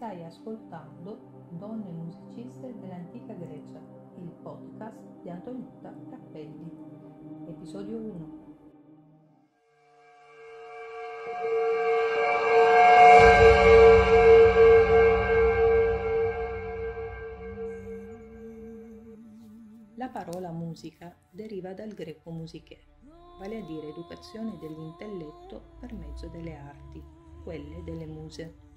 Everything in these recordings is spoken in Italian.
Stai ascoltando Donne musiciste dell'antica Grecia, il podcast di Antonietta Cappelli. Episodio 1. La parola musica deriva dal greco musiche, vale a dire educazione dell'intelletto per mezzo delle arti, quelle delle muse.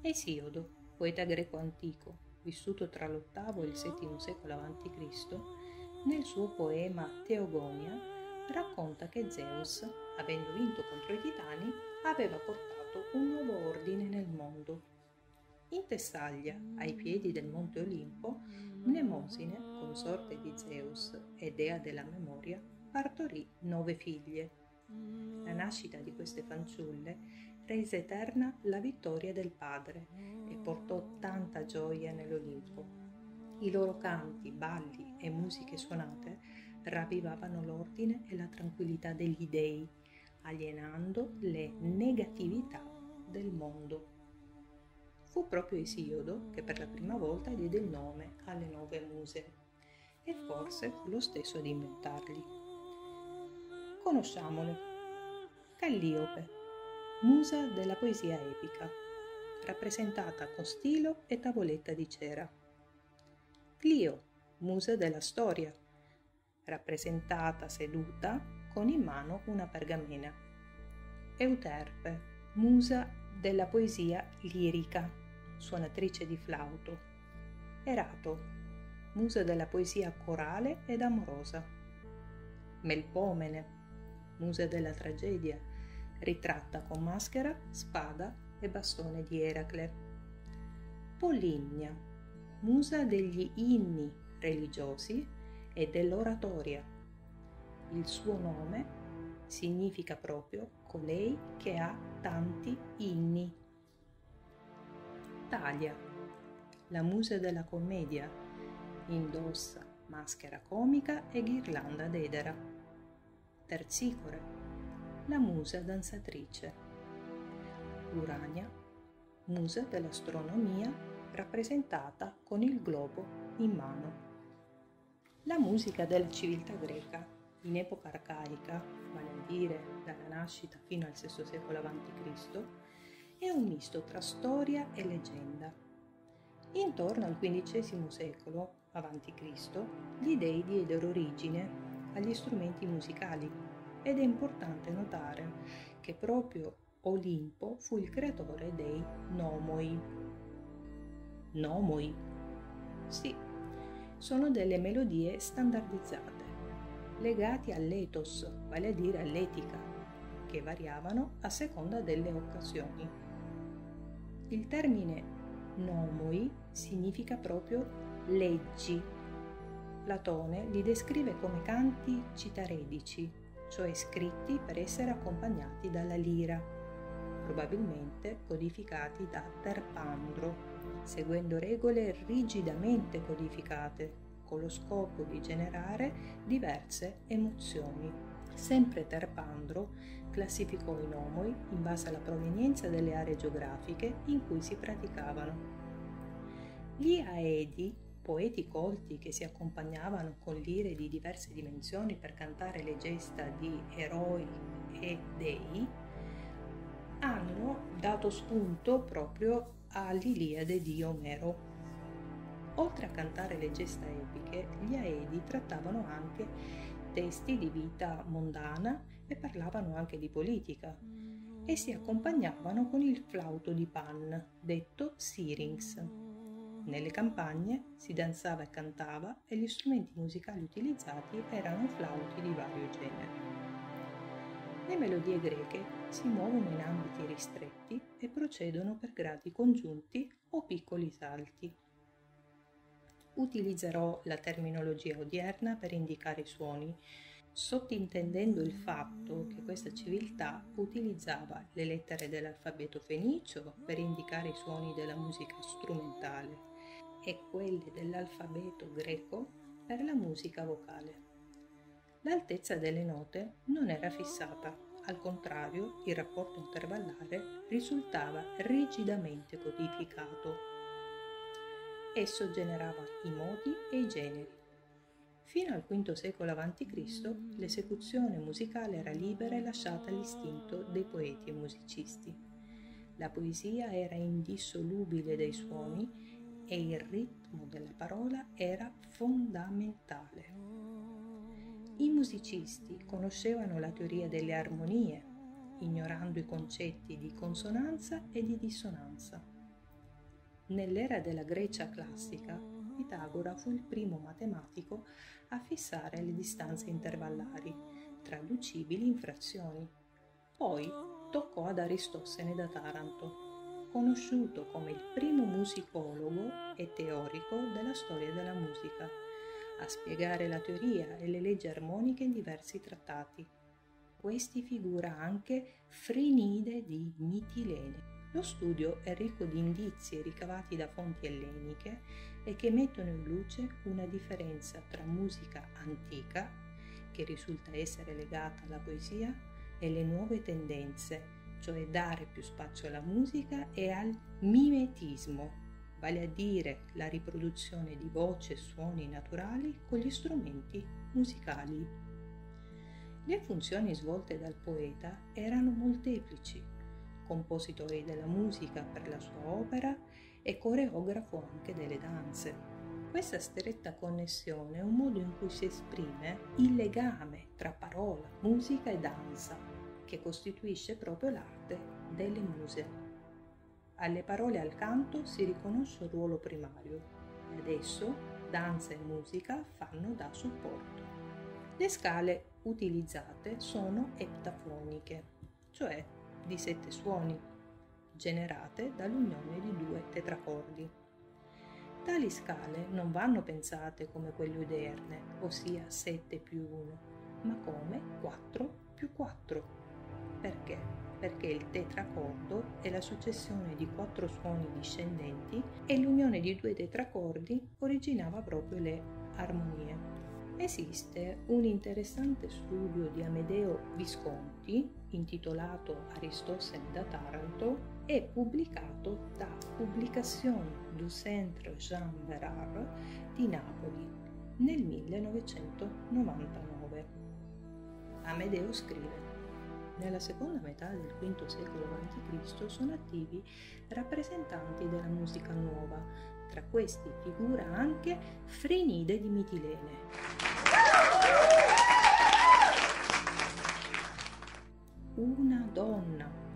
Esiodo, poeta greco antico, vissuto tra l'VIII e il VII secolo a.C., nel suo poema Teogonia racconta che Zeus, avendo vinto contro i titani, aveva portato un nuovo ordine nel mondo. In Tessaglia, ai piedi del monte Olimpo, Mnemosine, consorte di Zeus e dea della memoria, partorì nove figlie. La nascita di queste fanciulle rese eterna la vittoria del Padre e portò tanta gioia nell'Olimpo. I loro canti, balli e musiche suonate ravvivavano l'ordine e la tranquillità degli dei, alienando le negatività del mondo. Fu proprio Esiodo che per la prima volta diede il nome alle nove muse e forse fu lo stesso ad inventarli. Conosciamole. Calliope musa della poesia epica, rappresentata con stilo e tavoletta di cera. Clio, musa della storia, rappresentata seduta con in mano una pergamena. Euterpe, musa della poesia lirica, suonatrice di flauto. Erato, musa della poesia corale ed amorosa. Melpomene, musa della tragedia, ritratta con maschera, spada e bastone di Eracle. Poligna, musa degli inni religiosi e dell'oratoria. Il suo nome significa proprio colei che ha tanti inni. Talia, la musa della commedia, indossa maschera comica e ghirlanda d'edera. Terzicore, la musa danzatrice. Urania, musa dell'astronomia, rappresentata con il globo in mano. La musica della civiltà greca, in epoca arcaica, vale a dire dalla nascita fino al VI secolo a.C., è un misto tra storia e leggenda. Intorno al XV secolo a.C., gli dei diedero origine agli strumenti musicali ed è importante notare che proprio Olimpo fu il creatore dei nomoi. Nomoi? Sì, sono delle melodie standardizzate, legate all'ethos, vale a dire all'etica, che variavano a seconda delle occasioni. Il termine nomoi significa proprio leggi. Platone li descrive come canti citaredici, cioè scritti per essere accompagnati dalla lira, probabilmente codificati da Terpandro, seguendo regole rigidamente codificate, con lo scopo di generare diverse emozioni. Sempre Terpandro classificò i nomoi in base alla provenienza delle aree geografiche in cui si praticavano. Gli Aedi poeti colti che si accompagnavano con lire di diverse dimensioni per cantare le gesta di eroi e dei, hanno dato spunto proprio all'Iliade di Omero. Oltre a cantare le gesta epiche, gli Aedi trattavano anche testi di vita mondana e parlavano anche di politica e si accompagnavano con il flauto di Pan, detto Syrinx. Nelle campagne si danzava e cantava e gli strumenti musicali utilizzati erano flauti di vario genere. Le melodie greche si muovono in ambiti ristretti e procedono per gradi congiunti o piccoli salti. Utilizzerò la terminologia odierna per indicare i suoni, sottintendendo il fatto che questa civiltà utilizzava le lettere dell'alfabeto fenicio per indicare i suoni della musica strumentale e quelle dell'alfabeto greco per la musica vocale. L'altezza delle note non era fissata, Al contrario, il rapporto intervallare risultava rigidamente codificato. Esso generava i modi e i generi. Fino al V secolo a.C. l'esecuzione musicale era libera e lasciata all'istinto dei poeti e musicisti. La poesia era indissolubile dai suoni e il ritmo della parola era fondamentale. I musicisti conoscevano la teoria delle armonie, ignorando i concetti di consonanza e di dissonanza. Nell'era della Grecia classica, Pitagora fu il primo matematico a fissare le distanze intervallari, traducibili in frazioni. Poi toccò ad Aristotene da Taranto, conosciuto come il primo musicologo e teorico della storia della musica a spiegare la teoria e le leggi armoniche in diversi trattati. Questi figura anche Frinide di Mitilene. Lo studio è ricco di indizi ricavati da fonti elleniche e che mettono in luce una differenza tra musica antica, che risulta essere legata alla poesia, e le nuove tendenze, cioè dare più spazio alla musica e al mimetismo, vale a dire la riproduzione di voci e suoni naturali con gli strumenti musicali. Le funzioni svolte dal poeta erano molteplici, compositore della musica per la sua opera e coreografo anche delle danze. Questa stretta connessione è un modo in cui si esprime il legame tra parola, musica e danza, che costituisce proprio l'arte delle muse. Alle parole al canto si riconosce un ruolo primario e adesso danza e musica fanno da supporto. Le scale utilizzate sono eptafoniche, cioè di sette suoni, generate dall'unione di due tetracordi. Tali scale non vanno pensate come quelle oderne, ossia 7 più 1, ma come 4 più 4. Perché? perché il tetracordo è la successione di quattro suoni discendenti e l'unione di due tetracordi originava proprio le armonie. Esiste un interessante studio di Amedeo Visconti intitolato Aristotene da Taranto e pubblicato da Publication du Centre Jean Bérard di Napoli nel 1999. Amedeo scrive nella seconda metà del V secolo a.C. sono attivi rappresentanti della musica nuova, tra questi figura anche Frenide di Mitilene. Una donna.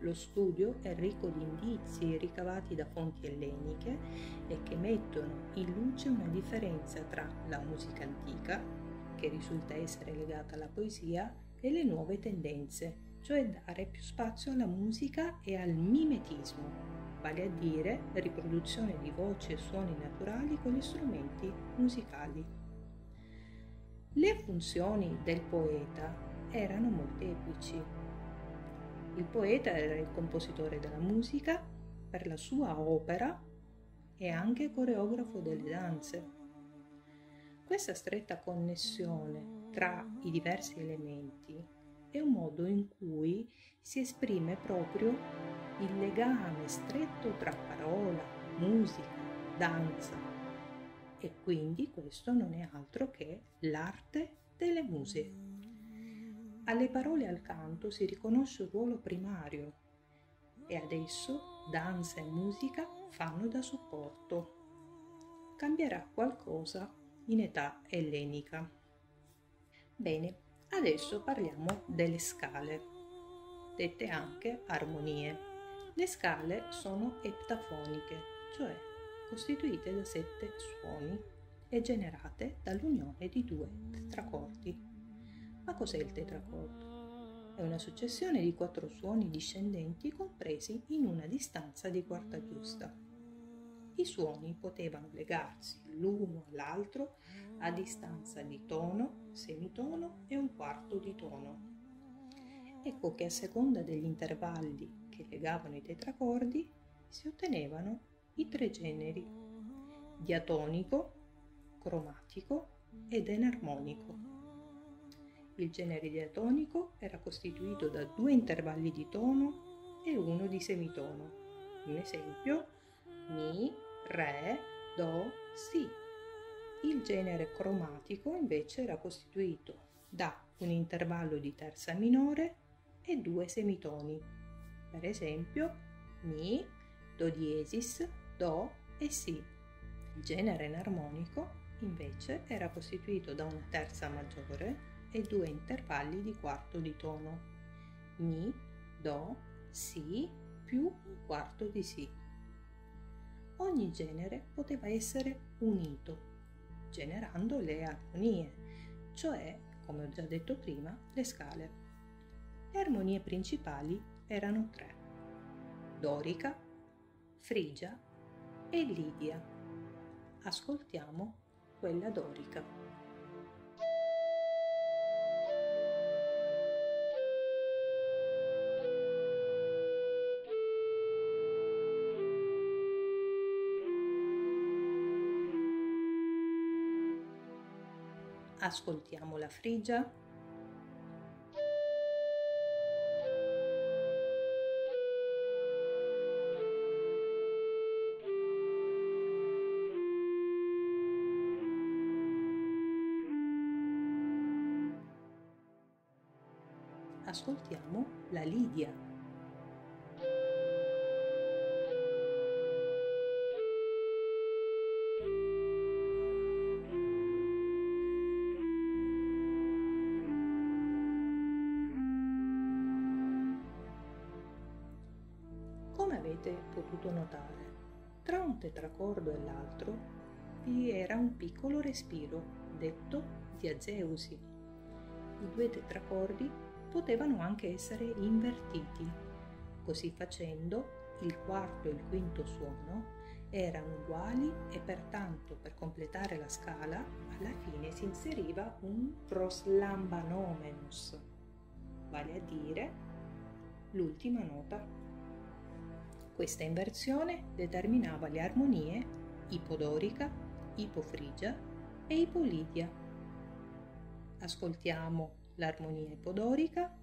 Lo studio è ricco di indizi ricavati da fonti elleniche e che mettono in luce una differenza tra la musica antica, che risulta essere legata alla poesia, e le nuove tendenze, cioè dare più spazio alla musica e al mimetismo, vale a dire riproduzione di voci e suoni naturali con gli strumenti musicali. Le funzioni del poeta erano molteplici. Il poeta era il compositore della musica per la sua opera e anche coreografo delle danze. Questa stretta connessione tra i diversi elementi è un modo in cui si esprime proprio il legame stretto tra parola, musica, danza e quindi questo non è altro che l'arte delle muse. Alle parole e al canto si riconosce un ruolo primario e adesso danza e musica fanno da supporto. Cambierà qualcosa in età ellenica. Bene, adesso parliamo delle scale, dette anche armonie. Le scale sono eptafoniche, cioè costituite da sette suoni e generate dall'unione di due tetracordi. Ma cos'è il tetracordo? È una successione di quattro suoni discendenti compresi in una distanza di quarta giusta. I suoni potevano legarsi l'uno all'altro a distanza di tono, semitono e un quarto di tono. Ecco che a seconda degli intervalli che legavano i tetracordi si ottenevano i tre generi diatonico, cromatico ed enarmonico. Il genere diatonico era costituito da due intervalli di tono e uno di semitono. Un esempio, Mi, Re, Do, Si. Il genere cromatico invece era costituito da un intervallo di terza minore e due semitoni. Per esempio, Mi, Do diesis, Do e Si. Il genere enarmonico invece era costituito da una terza maggiore e due intervalli di quarto di tono. Mi, Do, Si più un quarto di Si. Ogni genere poteva essere unito, generando le armonie, cioè, come ho già detto prima, le scale. Le armonie principali erano tre. Dorica, Frigia e Lidia. Ascoltiamo quella dorica. Ascoltiamo la frigia. Ascoltiamo la Lidia. Come avete potuto notare, tra un tetracordo e l'altro vi era un piccolo respiro, detto diazeusi. I due tetracordi potevano anche essere invertiti. Così facendo, il quarto e il quinto suono erano uguali e pertanto per completare la scala alla fine si inseriva un proslambanomenus, vale a dire l'ultima nota. Questa inversione determinava le armonie ipodorica, ipofrigia e ipolidia. Ascoltiamo l'armonia ipodorica.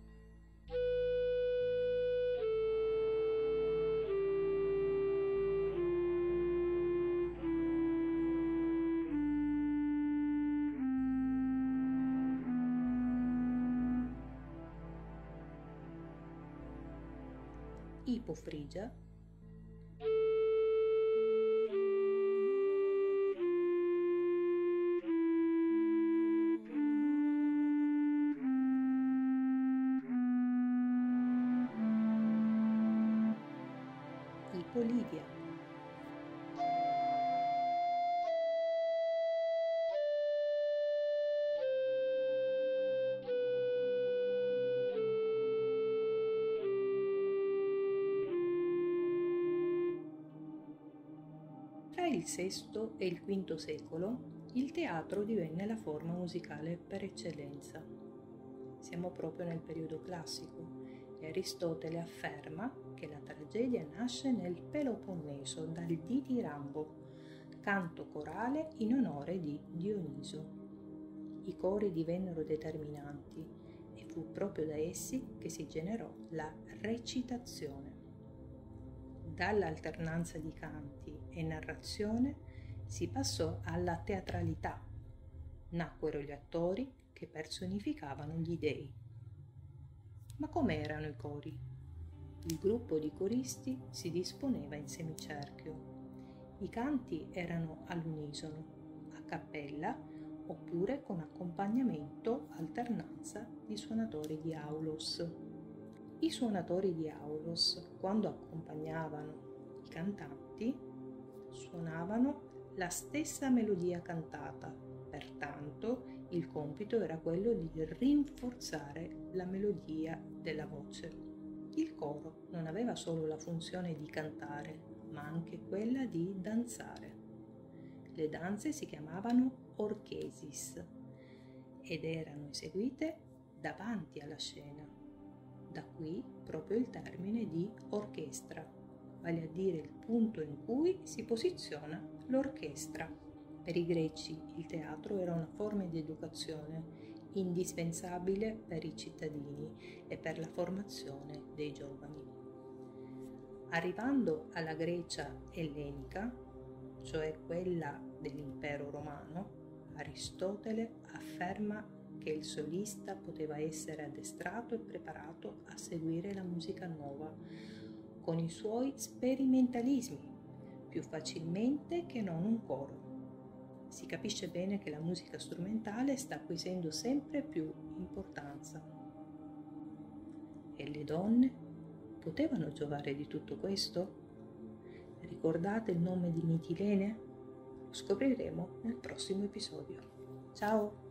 Ipofrigia Il VI e il V secolo il teatro divenne la forma musicale per eccellenza. Siamo proprio nel periodo classico e Aristotele afferma che la tragedia nasce nel Peloponneso dal ditirambo, canto corale in onore di Dioniso. I cori divennero determinanti e fu proprio da essi che si generò la recitazione. Dall'alternanza di canti e narrazione si passò alla teatralità. Nacquero gli attori che personificavano gli dei. Ma com'erano i cori? Il gruppo di coristi si disponeva in semicerchio. I canti erano all'unisono, a cappella oppure con accompagnamento alternanza di suonatori di aulos. I suonatori di aulos, quando accompagnavano i cantanti, suonavano la stessa melodia cantata, pertanto il compito era quello di rinforzare la melodia della voce. Il coro non aveva solo la funzione di cantare, ma anche quella di danzare. Le danze si chiamavano orchesis ed erano eseguite davanti alla scena. Da qui proprio il termine di orchestra, vale a dire il punto in cui si posiziona l'orchestra. Per i greci il teatro era una forma di educazione indispensabile per i cittadini e per la formazione dei giovani. Arrivando alla Grecia ellenica, cioè quella dell'impero romano, Aristotele afferma che il solista poteva essere addestrato e preparato a seguire la musica nuova con i suoi sperimentalismi più facilmente che non un coro. Si capisce bene che la musica strumentale sta acquisendo sempre più importanza. E le donne potevano giovare di tutto questo? Ricordate il nome di Mitilene? Lo scopriremo nel prossimo episodio. Ciao!